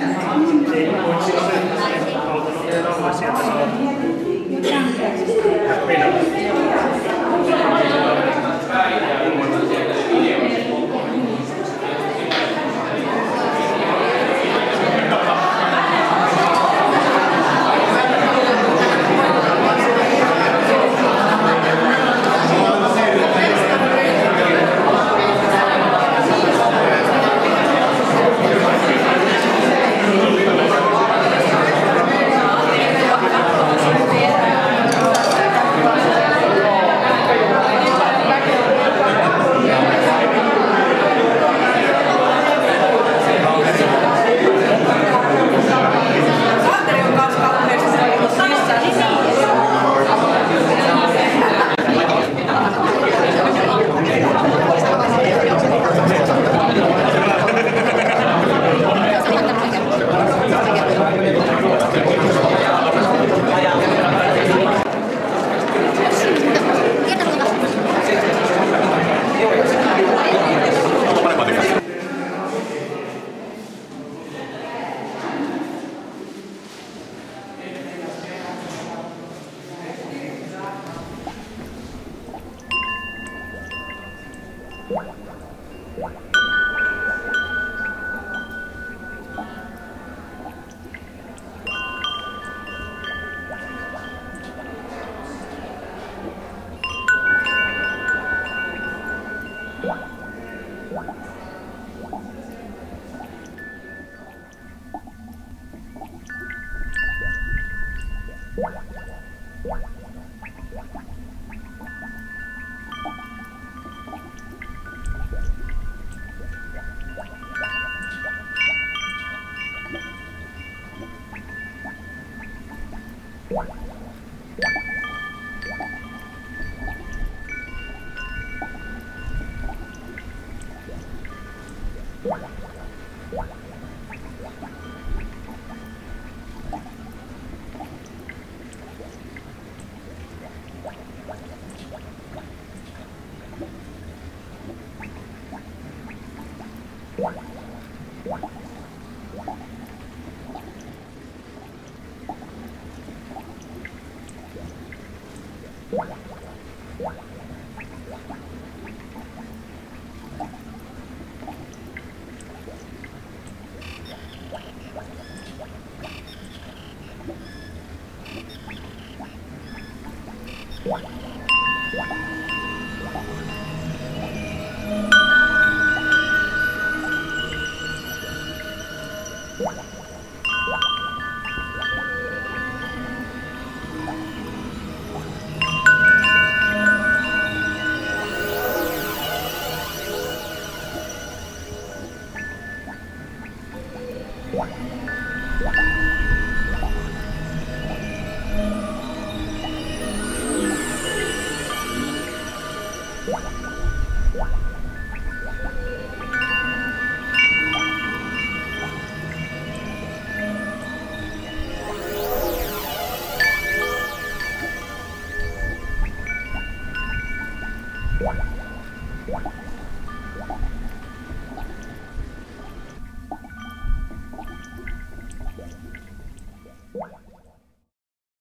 で、もう一、What? What? Yeah.